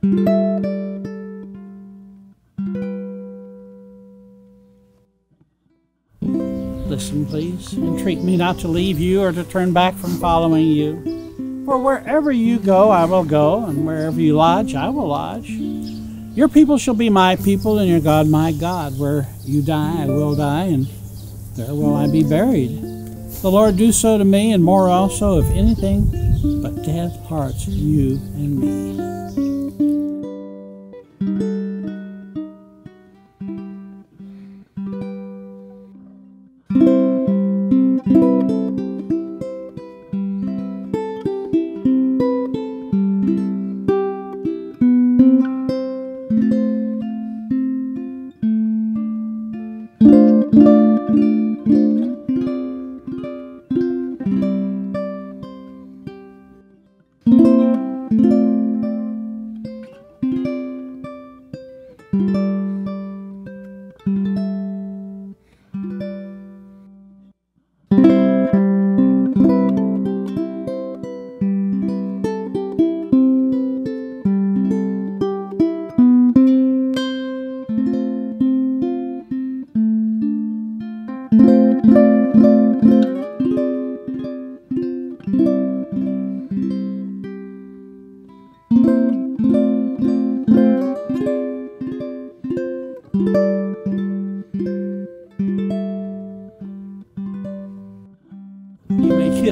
Listen, please, entreat me not to leave you or to turn back from following you. For wherever you go, I will go, and wherever you lodge, I will lodge. Your people shall be my people, and your God my God. Where you die, I will die, and there will I be buried. The Lord do so to me, and more also, if anything but death parts you and me.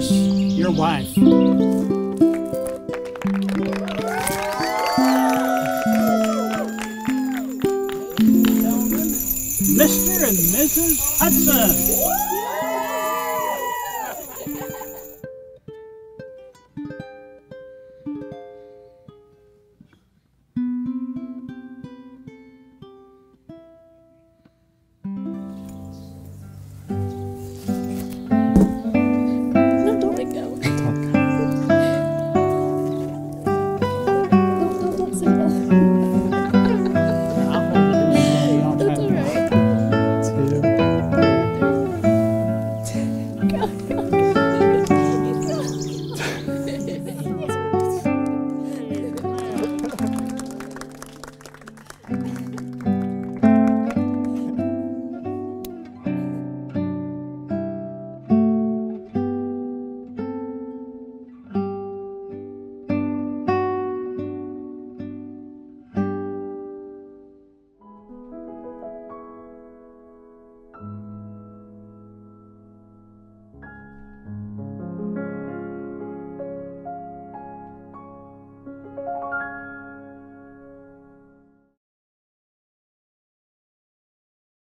Your wife. Mr. and Mrs. Hudson.